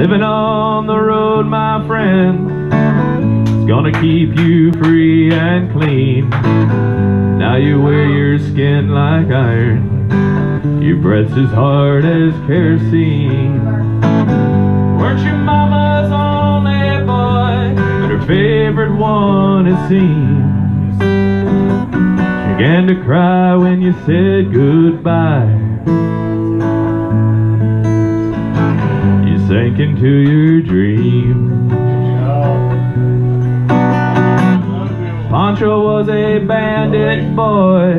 Living on the road, my friend, it's gonna keep you free and clean. Now you wear your skin like iron, your breath's as hard as kerosene. Weren't your mama's only boy, but her favorite one it seems. She began to cry when you said goodbye. Sank into your dream. Pancho was a bandit boy.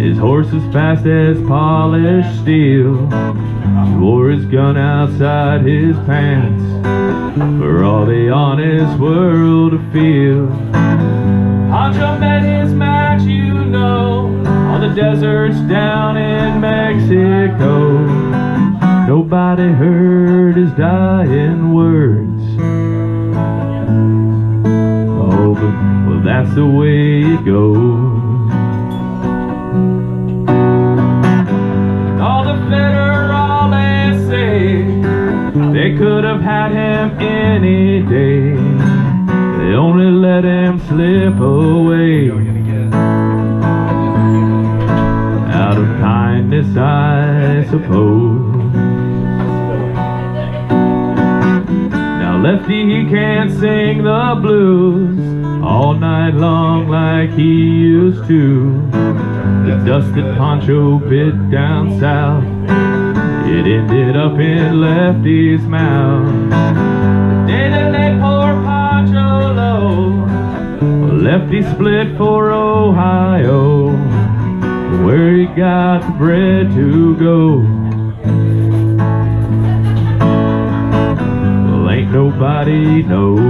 His horse as fast as polished steel. He wore his gun outside his pants for all the honest world to feel. Pancho met his match, you know, on the deserts down in Mexico. Nobody heard dying words. Oh, but well, that's the way it goes. All the federales say they could have had him any day. They only let him slip away. Out of kindness, I suppose. He can't sing the blues all night long like he used to. The dust that Pancho bit down south, it ended up in Lefty's mouth. That they pour Pancho low, Lefty split for Ohio, where he got the bread to go. Nobody knows.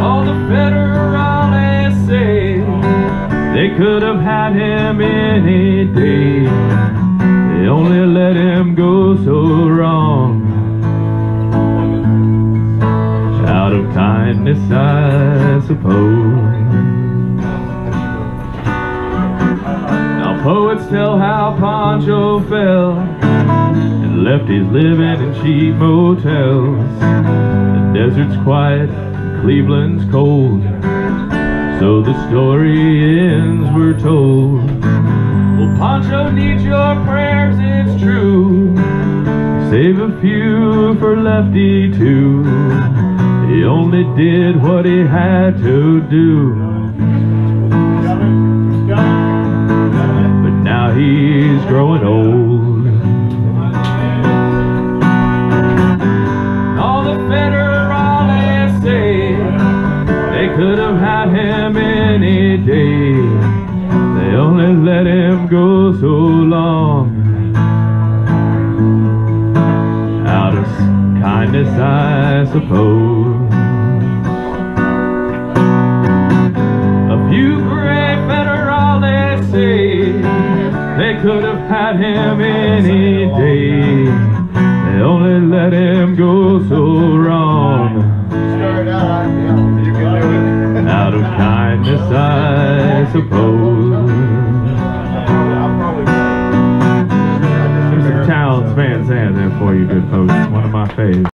All the federales say they could have had him any day. They only let him go so wrong. Out of kindness, I suppose. Now poets tell how Pancho fell and left his living in cheap motels. The desert's quiet, Cleveland's cold. So the story ends, we're told. Well, Pancho needs your prayers, it's true. Save a few for Lefty too. He only did what he had to do. But now he's growing old. Could have had him any day. They only let him go so long. Out of kindness, I suppose. A few gray federales say they could have had him any day. They only let him kindness, I suppose. There's some Townes Van Zandt there for you, good folks. One of my faves.